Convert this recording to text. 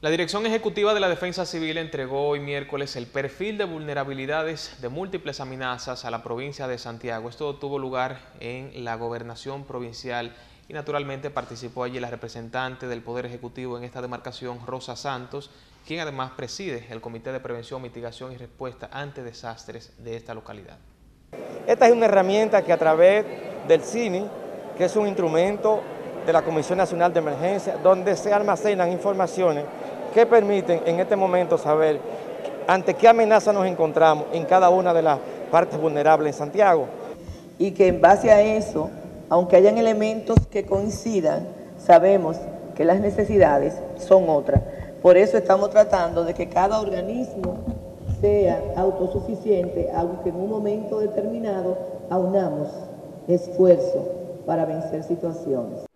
La Dirección Ejecutiva de la Defensa Civil entregó hoy miércoles el perfil de vulnerabilidades de múltiples amenazas a la provincia de Santiago. Esto tuvo lugar en la gobernación provincial y naturalmente participó allí la representante del Poder Ejecutivo en esta demarcación, Rosa Santos, quien además preside el Comité de Prevención, Mitigación y Respuesta ante Desastres de esta localidad. Esta es una herramienta que a través del CINI, que es un instrumento de la Comisión Nacional de Emergencia, donde se almacenan informaciones que permiten en este momento saber ante qué amenaza nos encontramos en cada una de las partes vulnerables en Santiago. Y que en base a eso, aunque hayan elementos que coincidan, sabemos que las necesidades son otras. Por eso estamos tratando de que cada organismo sea autosuficiente, aunque en un momento determinado aunamos esfuerzo para vencer situaciones.